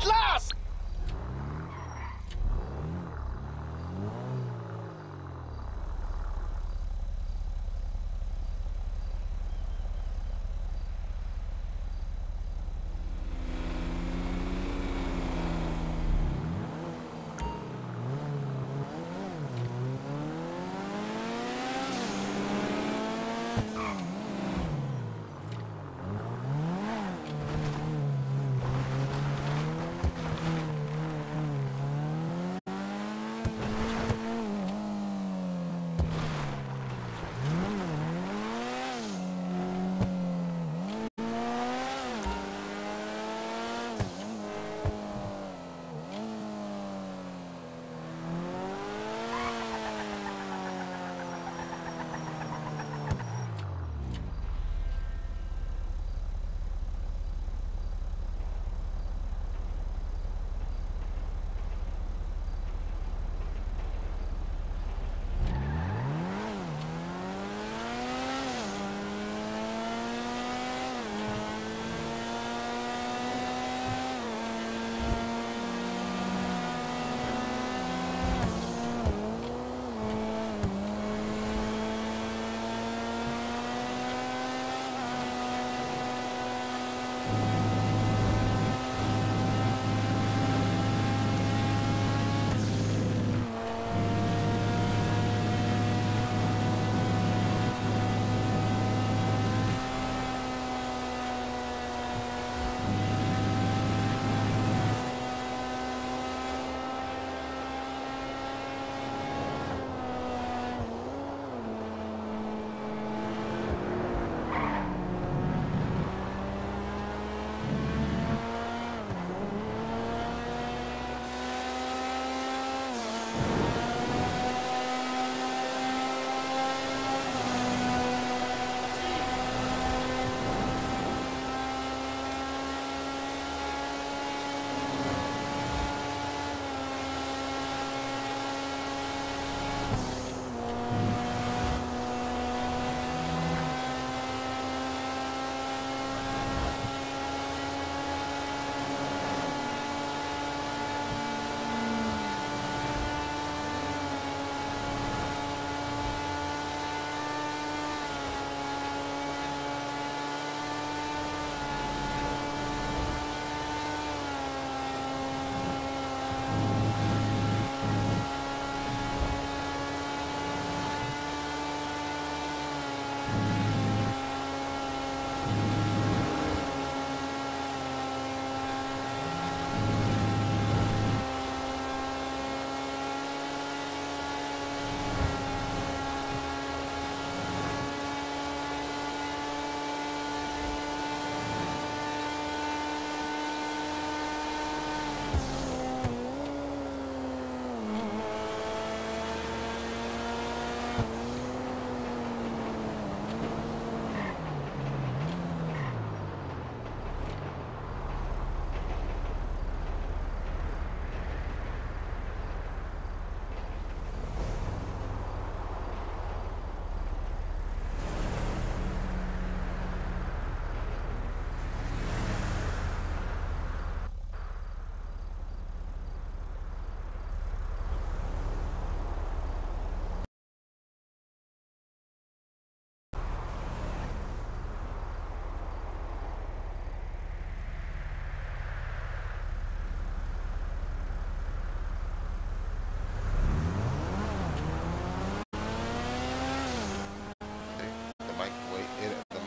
At last!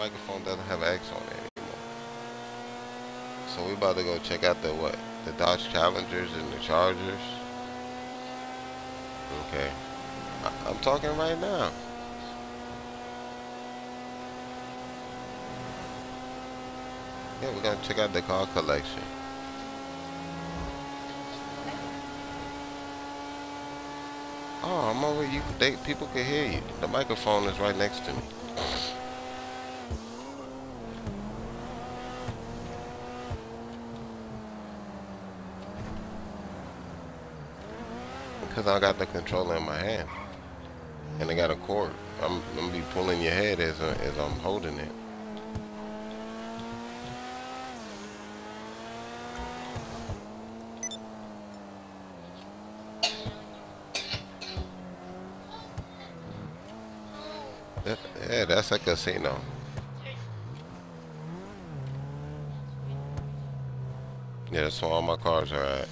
Microphone doesn't have X on it anymore. So we about to go check out the what? The Dodge Challengers and the Chargers. Okay. I I'm talking right now. Yeah, we're gonna check out the car collection. Oh, I'm over. You, they, people can hear you. The microphone is right next to me. Because I got the controller in my hand. And I got a cord. I'm, I'm going to be pulling your head as, a, as I'm holding it. That, yeah, that's a casino. Yeah, that's where all my cars are at.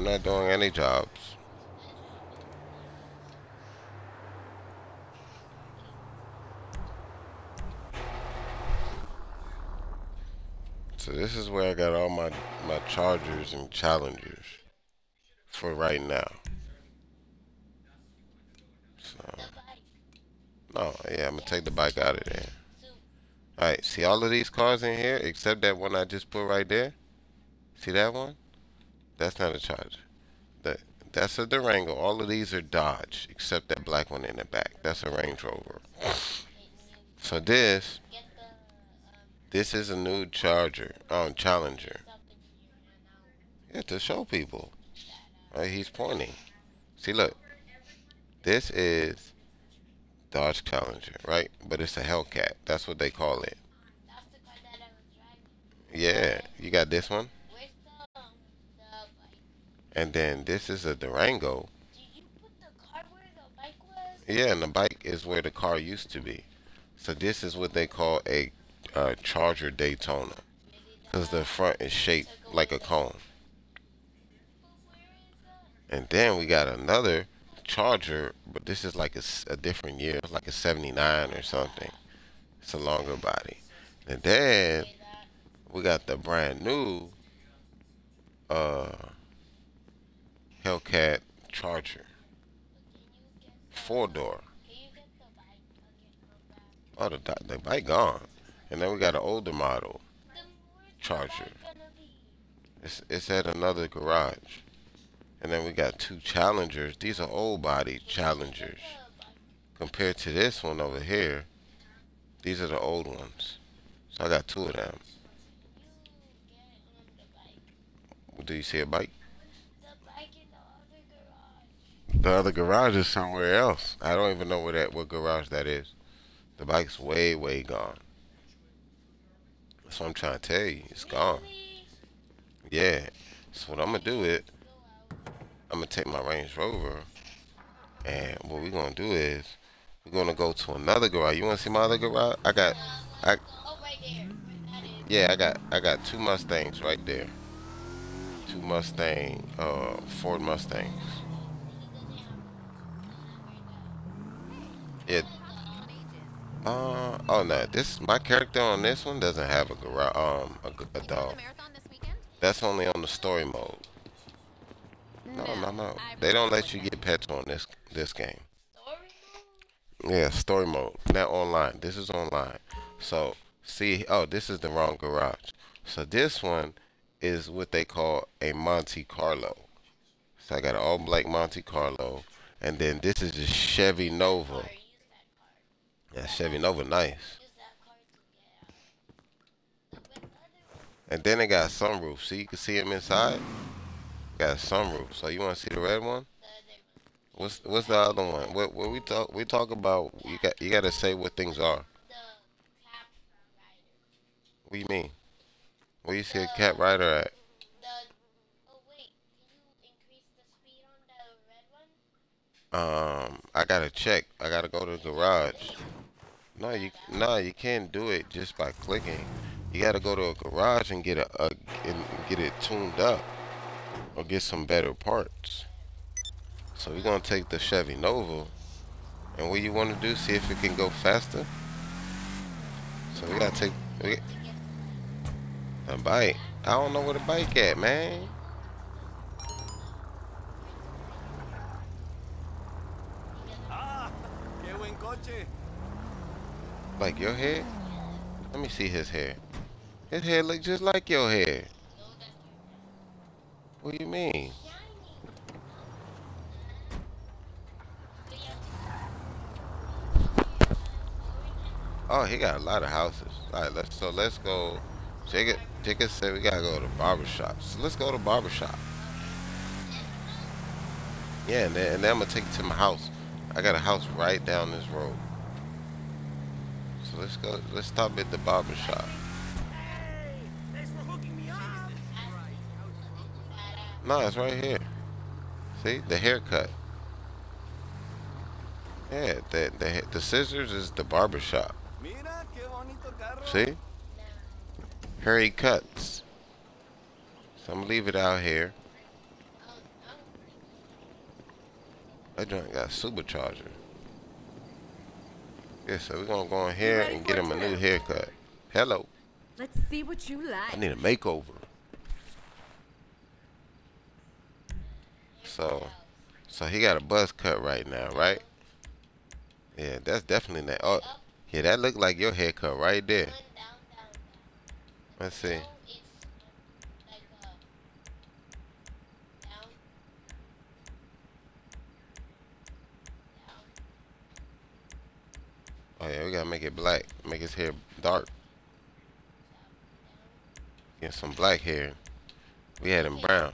I'm not doing any jobs. So this is where I got all my, my chargers and challengers for right now. So, no, yeah, I'm gonna take the bike out of there. Alright, see all of these cars in here, except that one I just put right there? See that one? That's not a Charger. That That's a Durango. All of these are Dodge, except that black one in the back. That's a Range Rover. So this this is a new Charger, um, Challenger. Yeah, to show people. Right, he's pointing. See, look. This is Dodge Challenger, right? But it's a Hellcat. That's what they call it. Yeah, you got this one. And then this is a Durango. Yeah, and the bike is where the car used to be. So this is what they call a uh, Charger Daytona because the front is shaped like a cone. And then we got another Charger, but this is like a, a different year, like a 79 or something. It's a longer body. And then we got the brand new uh, Hellcat Charger. Four door. Oh, the, the bike gone. And then we got an older model Charger. It's, it's at another garage. And then we got two Challengers. These are old body Challengers. Compared to this one over here, these are the old ones. So I got two of them. Do you see a bike? The other garage is somewhere else. I don't even know where that what garage that is. The bike's way, way gone. That's what I'm trying to tell you. It's gone. Yeah. So what I'm gonna do it. I'm gonna take my Range Rover and what we're gonna do is we're gonna go to another garage. You wanna see my other garage? I got I Yeah, I got I got two Mustangs right there. Two Mustang uh Ford Mustangs. Yeah, uh oh no, this my character on this one doesn't have a garage um a, a dog. That's only on the story mode. No, no, no. They don't let you get pets on this this game. Yeah, story mode, not online. This is online. So see, oh, this is the wrong garage. So this one is what they call a Monte Carlo. So I got an all black Monte Carlo, and then this is a Chevy Nova. Yeah, Chevy Nova nice. And then it got sunroof. See, you can see them inside. Got sunroof. So you want to see the red one? What's what's the other one? What what we talk we talk about? You got you got to say what things are. What do you mean? Where you see a cat rider at? Um, I gotta check. I gotta go to the garage. No, you no, you can't do it just by clicking. You got to go to a garage and get a, a and get it tuned up or get some better parts. So we're gonna take the Chevy Nova, and what you want to do, see if it can go faster. So we gotta take we, the bike. I don't know where the bike at, man. Like your hair? Let me see his hair. His hair look just like your hair. What do you mean? Oh, he got a lot of houses. All right, let's so let's go. Jacob, Jacob said we gotta go to barbershop. So let's go to barbershop. Yeah, and then, and then I'm gonna take you to my house. I got a house right down this road. So let's go. Let's stop at the barber shop. No, it's right here. See the haircut. Yeah, the, the, the scissors is the barber shop. See? Herr Kutz. So I'm gonna leave it out here. That joint got supercharger. Yeah, so we're gonna go in here and get him a new haircut. Hello. Let's see what you like. I need a makeover. So, so he got a buzz cut right now, right? Yeah, that's definitely that. Oh, yeah, that look like your haircut right there. Let's see. Oh yeah, we gotta make it black. Make his hair dark. Get some black hair. We had him brown.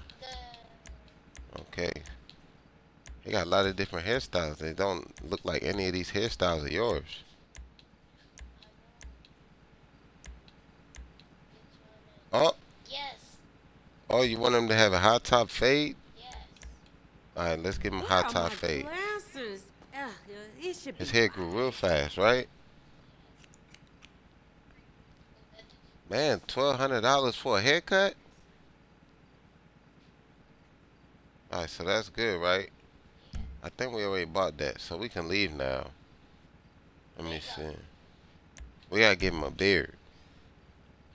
Okay. They got a lot of different hairstyles. They don't look like any of these hairstyles are yours. Oh. Yes. Oh, you want him to have a hot top fade? Yes. All right, let's give him a Where hot top fade. Glasses? His hair grew real fast, right? Man, twelve hundred dollars for a haircut. All right, so that's good, right? I think we already bought that, so we can leave now. Let me see. We gotta give him a beard.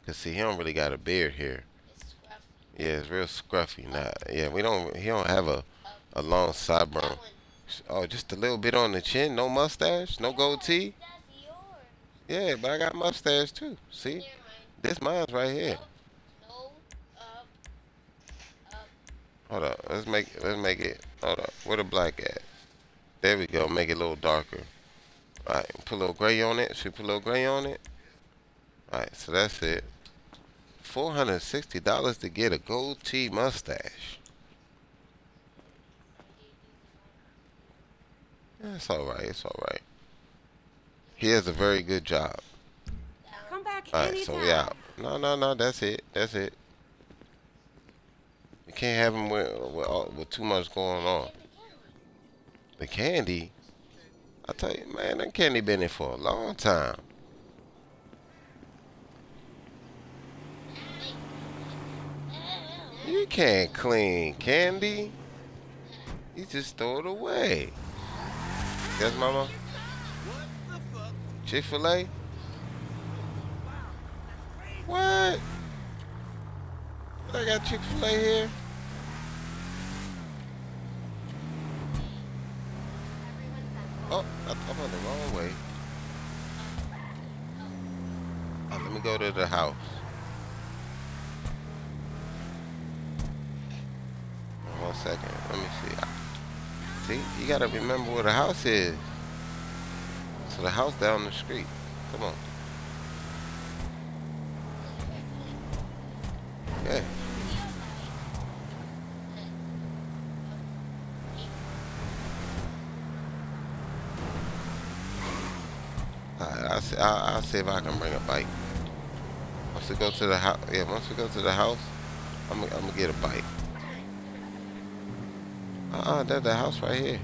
Cause see, he don't really got a beard here. It's. Yeah, it's real scruffy. Nah, yeah, we don't. He don't have a a long sideburn. Oh, just a little bit on the chin. No mustache. No goatee. Yeah, but I got mustache too. See, this mine's right here. Hold up. Let's make let's make it. Hold up. Where the black at? There we go. Make it a little darker. All right. Put a little gray on it. Should we put a little gray on it? All right. So that's it. Four hundred sixty dollars to get a goatee mustache. Yeah, it's all right. It's all right. He has a very good job. Come back All right. anytime. So we out. No, no, no. That's it. That's it. You can't have him with with, all, with too much going on. The candy, I tell you, man, that candy been there for a long time. You can't clean candy. You just throw it away. Yes, mama? Chick-fil-A? What? I got Chick-fil-A here? Oh, I'm on the wrong way. Oh, let me go to the house. One second. Let me see. See, you gotta remember where the house is. So the house down the street. Come on. Alright, I'll I'll see if I can bring a bike. Once we go to the house, yeah, once we go to the house, I'm I'm gonna get a bike. Uh-uh, that's the house right here.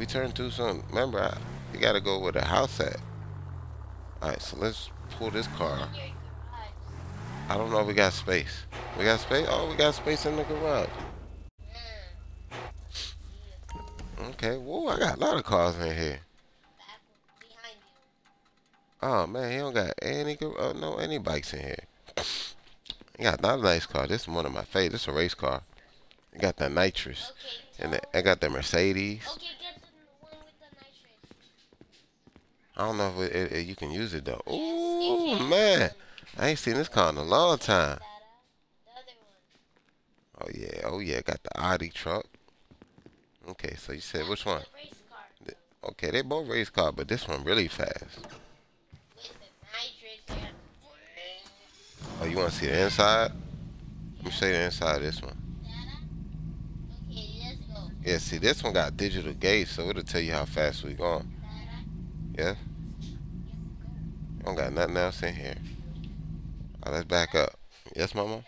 We turned too soon. Remember, I, you gotta go where the house at. Alright, so let's pull this car. In your garage. I don't know if we got space. We got space? Oh, we got space in the garage. Okay, whoa, I got a lot of cars in here. Back behind you. Oh man, he don't got any uh, no any bikes in here. He got not a nice car. This is one of my favorites. This is a race car. He got that nitrous. Okay. And the, I got the Mercedes. Okay, get the one with the nitrous. I don't know if it, it, you can use it though. Ooh man, I ain't seen this car in a long time. Oh yeah, oh yeah, got the Audi truck. Okay, so you said which one? Okay, they both race car, but this one really fast. Oh, you want to see the inside? Let me show you the inside of this one. Yeah, see, this one got digital gauge, so it'll tell you how fast we going. Dada. I don't got nothing else in here. Oh, let's back up. Yes, mama?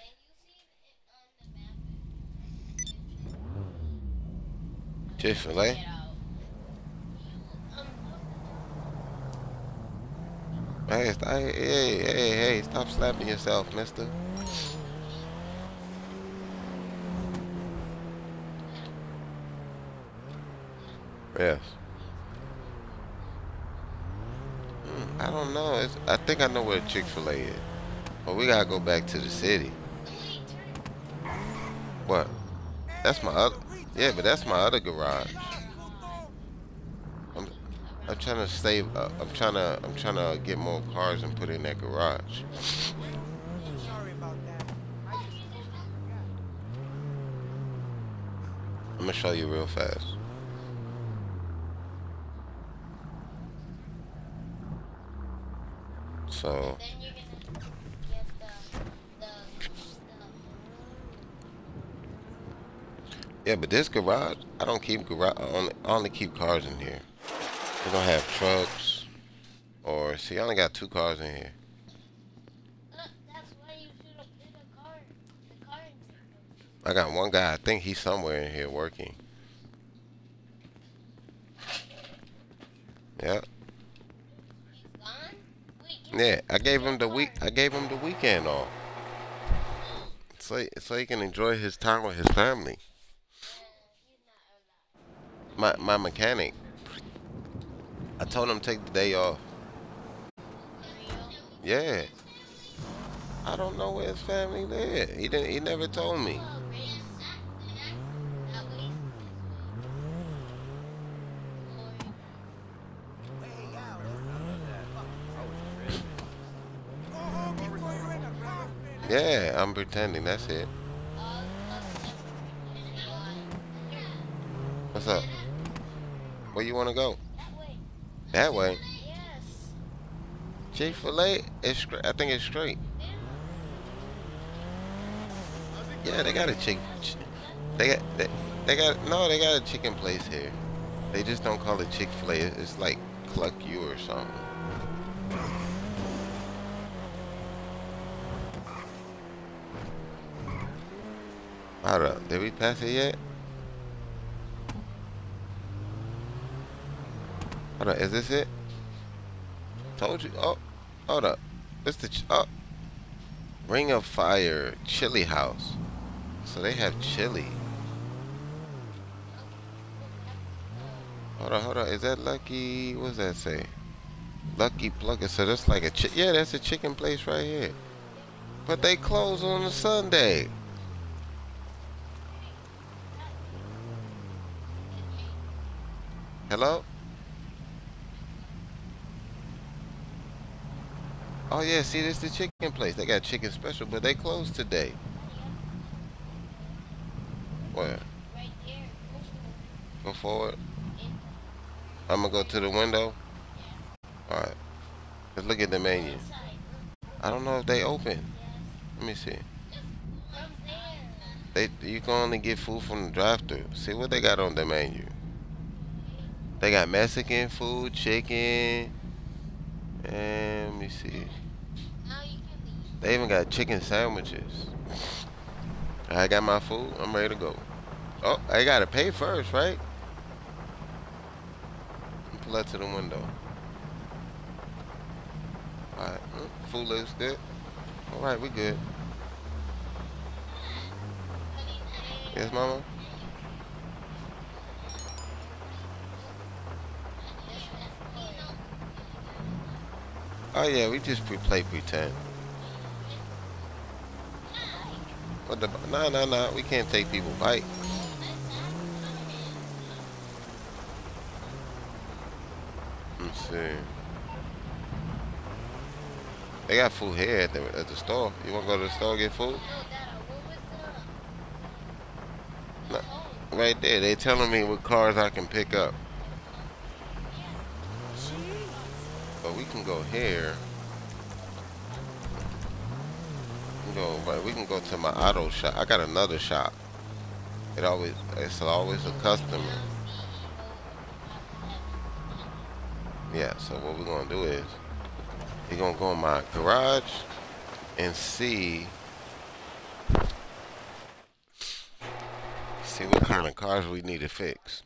Chick fil A? Hey, hey, hey, hey, stop slapping yourself, mister. Yes. I don't know. It's, I think I know where Chick-fil-A is. But we gotta go back to the city. What? That's my other. Yeah, but that's my other garage. I'm, I'm trying to save. Uh, I'm trying to. I'm trying to get more cars and put in that garage. I'm gonna show you real fast. So yeah, but this garage, I don't keep garage. I only, I only keep cars in here. We don't have trucks, or see, I only got two cars in here. I got one guy. I think he's somewhere in here working. Yeah, He's gone? Wait, give yeah. I gave him the week. I gave him the weekend off, so so he can enjoy his time with his family. My my mechanic. I told him to take the day off. Yeah. I don't know where his family live. He didn't. He never told me. Oh, really? That way. Or- Hey, Al, that's not that. I was tripping. Go home before you're in a coffin. Yeah, I'm pretending. That's it. What's up? Where you want to go? That way. That way. Yes. Chick Fil A is. I think it's straight. Yeah, they got a chick. They got. They, they got. No, they got a chicken place here. They just don't call it Chick Fil A. It's like Cluck You or something. Hold up. Did we pass it yet? Hold up. Is this it? Told you. Oh, hold up. It's the. Oh. Ring of Fire Chili House. So they have chili. Hold on, hold on. Is that Lucky? What does that say? Lucky Plucker. So that's like a yeah, that's a chicken place right here. But they close on a Sunday. Hello? Oh yeah, see this is the chicken place. They got chicken special, but they closed today. Where? Right there. Go forward. I'm gonna go to the window. Alright. Let's look at the menu. I don't know if they open. Let me see. They you can only get food from the drive-thru. See what they got on the menu. They got Mexican food, chicken, and let me see. Now you can leave. They even got chicken sandwiches. I got my food. I'm ready to go. Oh, I gotta pay first, right? Pull that to the window. Alright, mm, food looks good. Alright, we good. Yes, mama? Oh yeah, we just pre play pretend. What the? Nah, nah, no. We can't take people bite. Let's see. They got food here at the at the store. You wanna go to the store get food? Right there. They telling me what cars I can pick up. But we can go here. We can go. We can go to my auto shop. I got another shop. It always it's always a customer. Yeah. So what we're gonna do is we're gonna go in my garage and see see what kind of cars we need to fix.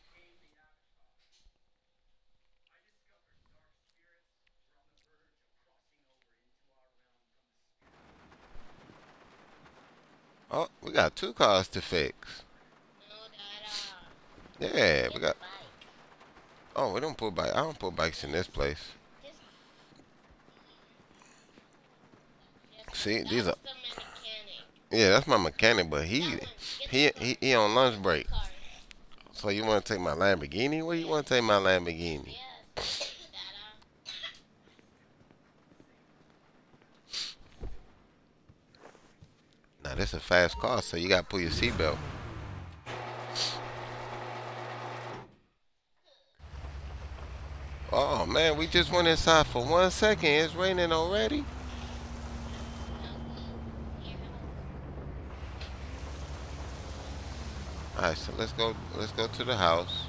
Oh, we got two cars to fix. Yeah, we got. Oh, we don't put bike. I don't put bikes in this place. See, these are- Yeah, that's my mechanic, but he he he, he on lunch break. So you want to take my Lamborghini? Where you want to take my Lamborghini? This a fast car, so you gotta pull your seatbelt. Oh man, we just went inside for one second. It's raining already. All right, so let's go. Let's go to the house.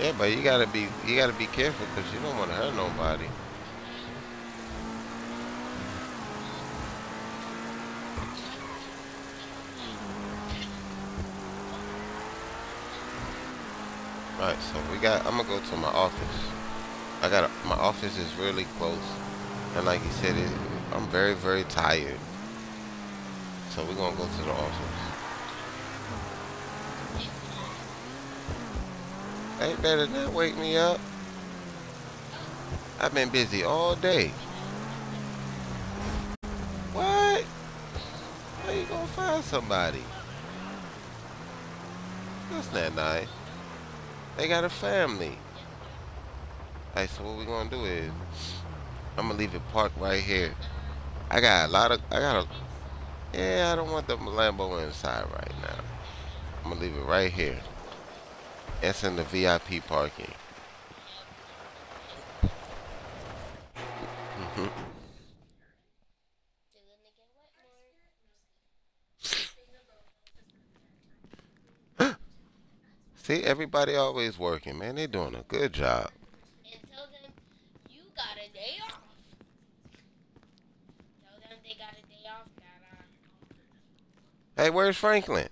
Yeah, but you gotta be you gotta be careful because you don't want to hurt nobody. Right, so we got. I'm gonna go to my office. I got my office is really close, and like you said, it, I'm very very tired. So we're gonna go to the office. They better not wake me up. I've been busy all day. What? How you gonna find somebody? That's not nice. They got a family. Alright, so what we gonna do is I'm gonna leave it parked right here. I got a lot of I got a yeah, I don't want the Lambo inside right now. I'm gonna leave it right here. It's in the VIP parking. Mhm. See, everybody always working, man. They doing a good job. And tell them you got a day off. Tell them they got a day off, Hey, where's Franklin?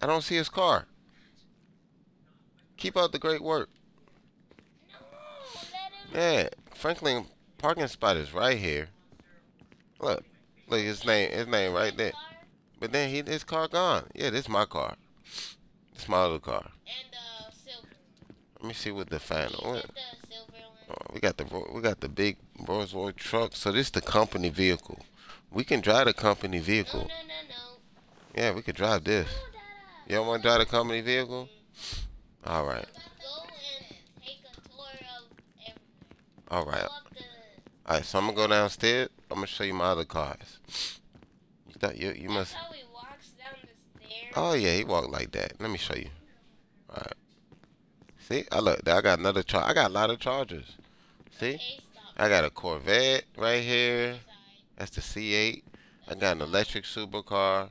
I don't see his car. Keep up the great work. No. Yeah, Franklin parking spot is right here. Look, look his name, his name right there. But then he, his car gone. Yeah, this is my car. This my other car. And. Let me see what the final. you What? get the silver Oh, one? we got the we got the big Rolls Royce truck. So this the company vehicle. We can drive the company No, no, vehicle. no, no. Yeah, we could drive this. Don't want to drive the company vehicle? All right, Go and take a tour of everywhere. all right, Go up the. all right. So I'm gonna go downstairs. I'm gonna show you my other cars. You thought you you must. how he walks down the stairs. Oh yeah, he walked like that. Let me show you. All right. See, I look. I got another char. I got a lot of chargers. See, I got a Corvette right here. That's the C8. I got an electric supercar.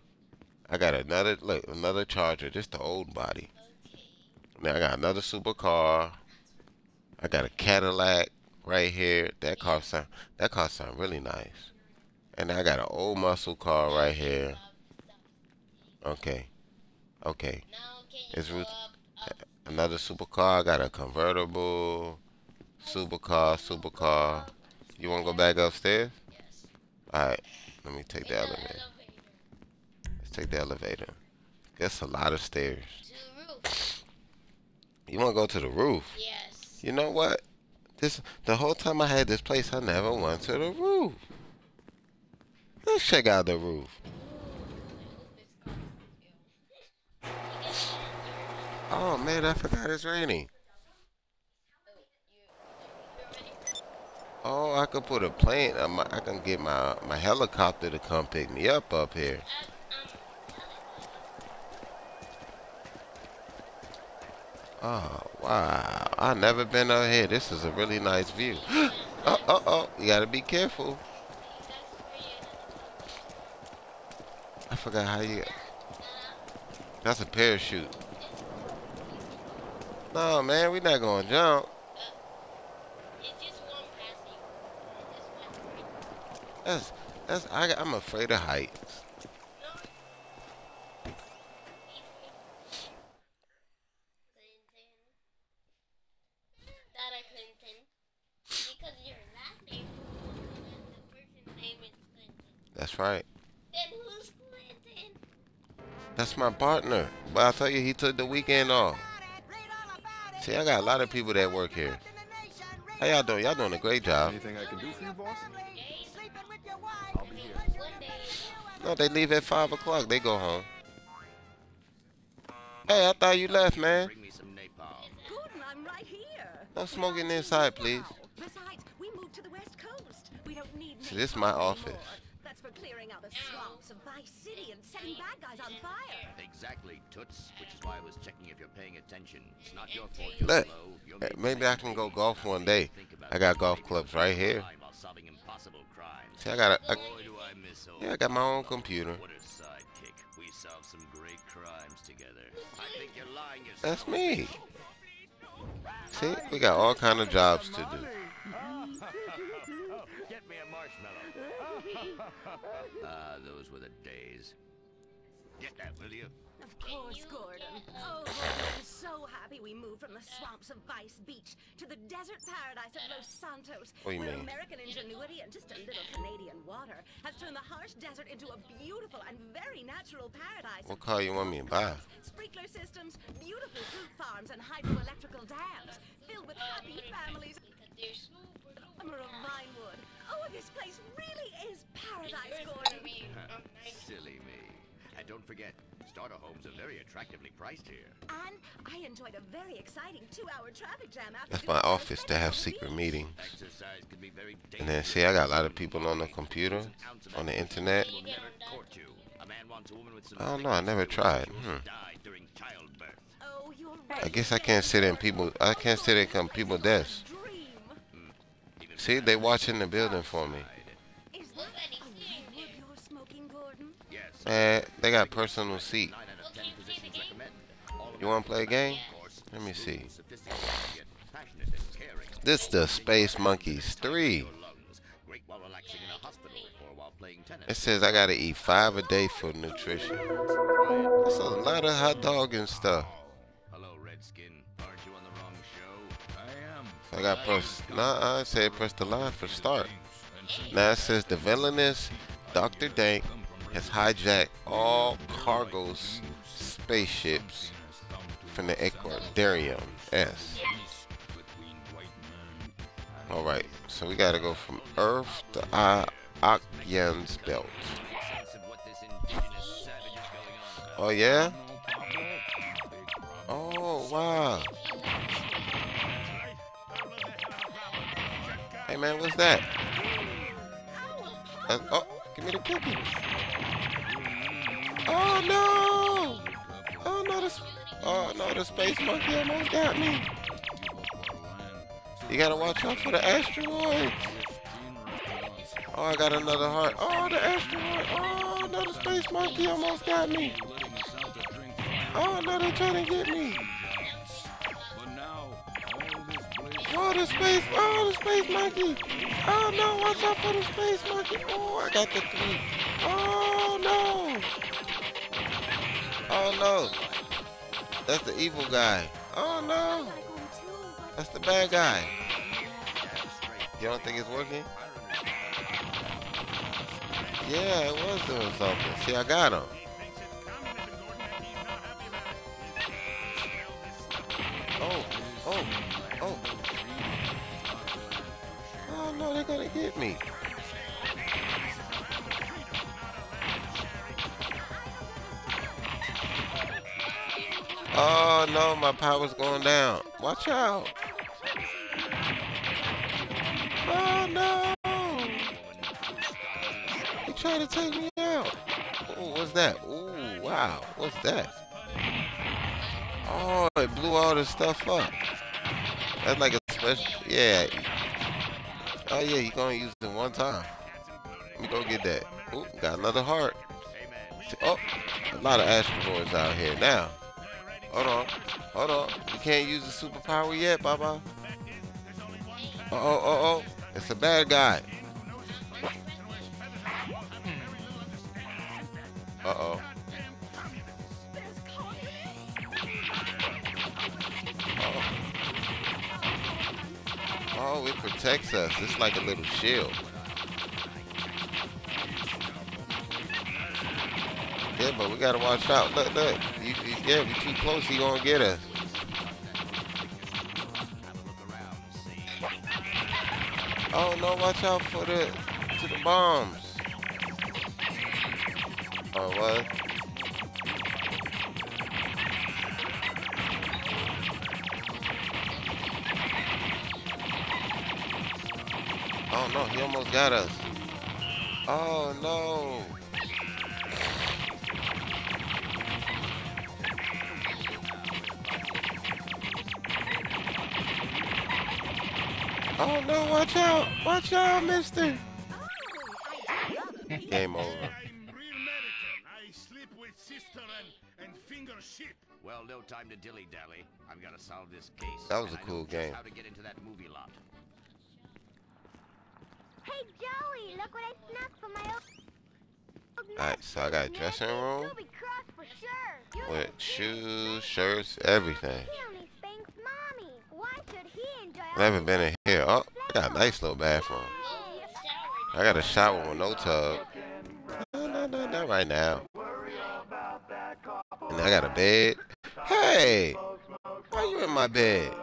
I got another look another Charger. Just the old body. Now I got another supercar. I got a Cadillac right here. That car sound that car sound really nice. And I got an old muscle car right here. Okay. Okay. Now can you It's Ruth-? Another supercar. I got a convertible. Supercar, supercar. You wanna go back upstairs? Yes. Alright. Let me take the elevator. elevator. Let's take the elevator. That's a lot of stairs. To. You wanna go to the roof? Yes. You know what? This the whole time I had this place, I never went to the roof. Let's check out the roof. Oh man, I forgot it's raining. Oh, I could put a plane. Uh, I, might- I can get my my helicopter to come pick me up up here. Oh wow, I never been up here. This is a really nice view. oh oh oh, you gotta be careful. I forgot how you. That's a parachute. No man, we're not gonna jump. That's that's I, I'm afraid of heights. That's right. That's my partner. But I tell you, he took the weekend off. See, I got a lot of people that work here. How y'all doing? Y'all doing a great job. Anything I can do for you, boss? I'll be here. No, they leave at 5 o'clock. They go home. Hey, I thought you left, man. Bring me some napalm. Gordon, I'm right here. No smoking inside, please. Besides, we moved to the west coast. We don't need So this is my office. Anymore. That's for clearing out the swamps of Vice City and setting bad guys on fire. Exactly, Toots. Which is why I was checking if you're paying attention. It's not your fault you're Look, slow. You'll eh, maybe I can go golf one day. I got golf clubs right here. time while solving impossible crimes. See, I got a, I, Boy, do I miss old yeah, I got my own computer. What a sidekick. We solved some great crimes together. I think you're lying. That's me. See, we got all kind of jobs to do. Get me a marshmallow. Ah, those were the days. Get that, will you? Of course, you Gordon. Oh, Gordon, I'm so happy we moved from the swamps of Vice Beach to the desert paradise of Los Santos, What do you where mean? American ingenuity and just a little Canadian water has turned the harsh desert into a beautiful and very natural paradise. What of car you want me to buy? Sprinkler systems, beautiful fruit farms, and hydroelectrical dams filled with happy families. Because they're super, super Summer of Vinewood. Oh, this place really is paradise, Yours Gordon. gonna be from 90. Silly me. And don't forget, starter homes are very attractively priced here. And I enjoyed a very exciting two-hour traffic jam after That's my office to have secret meetings. Can be very And then see, I got a lot of people on the computer, on the internet. Will never court you. A man wants a woman with some I don't know, I never tried. Hmm. die during childbirth. Oh, you're I guess I can't sit in people. I can't sit in people desks. See, they watching the building for me. Is Look that at his a ears. wood you're smoking, Gordon? Yes. Man, they got personal seat. You You wanna play a game? Let me see. and. This the Space Monkeys 3. Your lungs, great while relaxing in a hospital or while playing tennis. It says I gotta eat five a day for nutrition. That's a lot of hot dog and stuff. I got press. Nah, I said press the line for start. Now it says the villainous Dr. Dank has hijacked all cargo's spaceships from the Ecuadorium S. Alright, so we gotta go from Earth to Okyans Belt. Oh yeah? Oh wow. Hey man, what's that? Uh, oh, give me the cookie. Oh no! Oh no, oh no, the space monkey almost got me. You gotta watch out for the asteroids. Oh, I got another heart. Oh, the asteroid. Oh no, the space monkey almost got me. Oh no, they're trying to get me. Oh, the space. Oh, the space monkey. Oh no, watch out for the space monkey. Oh, I got the three. Oh no. Oh no. That's the evil guy. Oh no. That's the bad guy. You don't think it's working? Yeah, it was doing something. See, I got him. Oh, get me. Oh no, my power's going down. Watch out. Oh no. He trying to take me out. What's that? Oh, wow. What's that? Oh, it blew all this stuff up. That's like a special. Yeah. Oh, yeah, you gonna use it one time. Let me go get that. Oh, got another heart. Oh, a lot of asteroids out here now. Hold on. Hold on. You can't use the superpower yet, Baba. Uh oh, uh oh. It's a bad guy. Uh oh. Oh, it protects us. It's like a little shield. Yeah, but we gotta watch out. Look, look. You, you, yeah, we too close. He gonna get us. Oh no! Watch out for the to the bombs. Oh what? No! He almost got us. Oh no! Oh no, watch out! Watch out, mister! I do love a Game over. I'm real American. I sleep with sister and, and finger shit. Well, no time to dilly dally. I've got to solve this case. That was a cool game. How to get into that movie lot? Hey Joey, look what I snuck from my old Alright, so I got a dressing room You'll be cross for sure. With shoes, shirts, everything. He only spanks mommy. Why should he enjoy I haven't been in here. Oh, I got a nice little bathroom. I got a shower with no tub. No, no, no, not right now. And I got a bed. Hey! Why you in my bed?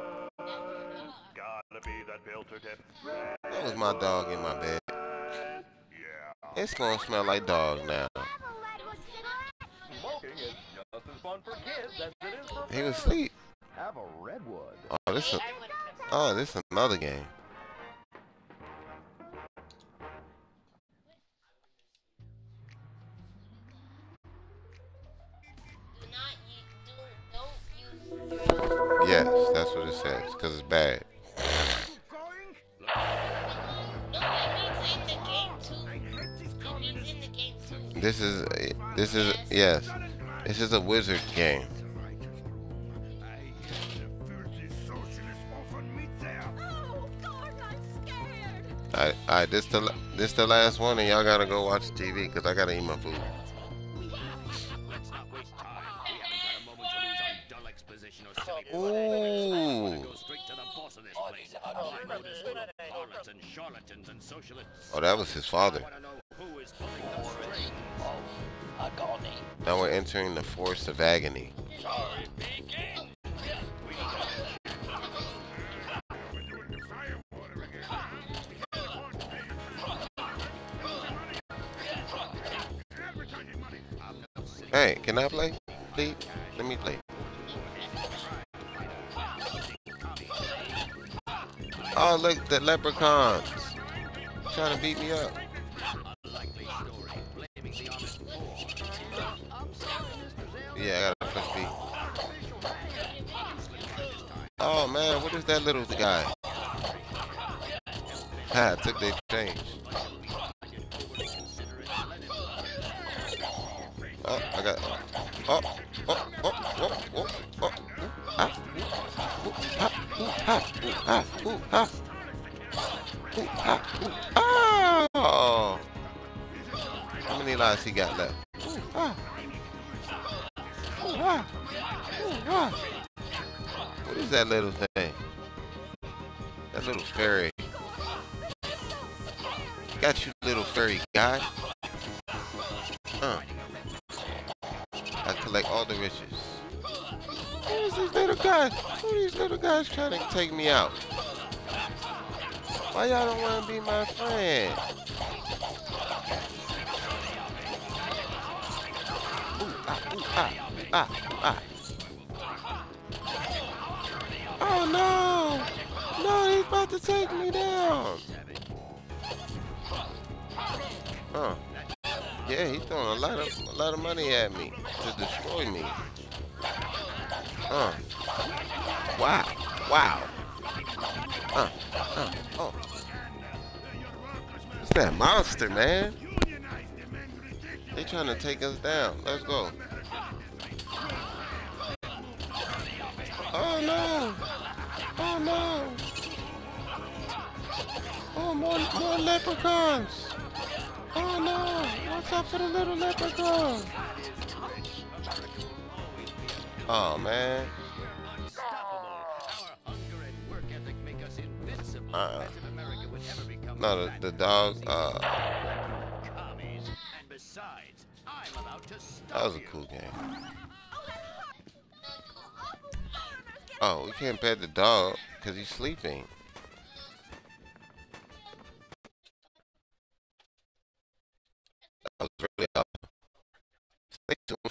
Gotta that filter tip. That was my dog in my bed. It's gonna smell like dog now. have a Redwood cigarette? Smoking is just as fun for kids as it is for He was asleep. Have a redwood. Oh, this is I would have oh, this is another game. do not use, do, don't use drugs. Yes, that's what it says. Cause it's bad. This is this is yes. This is a wizard game. Oh, Gord, I'm scared. Alright, alright, this the this the last one, and y'all gotta go watch TV because I gotta eat my food. Let's not waste time. We haven't got a moment to lose on dull exposition or silly play. I want Ooh. to go straight to the boss of this place. I've noticed full of harlots and charlatans and socialists. Oh, that was his father. Now we're entering the forest of agony. Hey, can I play? Please, let me play. Oh, look, the leprechauns trying to beat me up. Yeah, I gotta push B. Oh man, what is that little guy? Ha, took their change. Oh, I got. Oh, oh, oh, oh, oh, oh. ah. How many lives he got left? Ooh, ah. What is that little thing? That little fairy. Got you, little fairy guy. Uh. I collect all the riches. Who is this little guy? Who are these little guys trying to take me out? Why y'all don't want to be my friend? Ooh, ah, ooh, ah, ah, ah. No! No, he's about to take me down. Huh. Yeah, he's throwing a lot of a lot of money at me to destroy me. Huh. Wow. Wow. Uh, uh, oh. It's that monster, man. They trying to take us down. Let's go. No! Oh, more, more leprechauns! Oh no! What's up for the little leprechaun? Oh man. Become No, the, the dog, uh, That was a cool game. Oh, we can't pet the dog because he's sleeping. That was really tuned.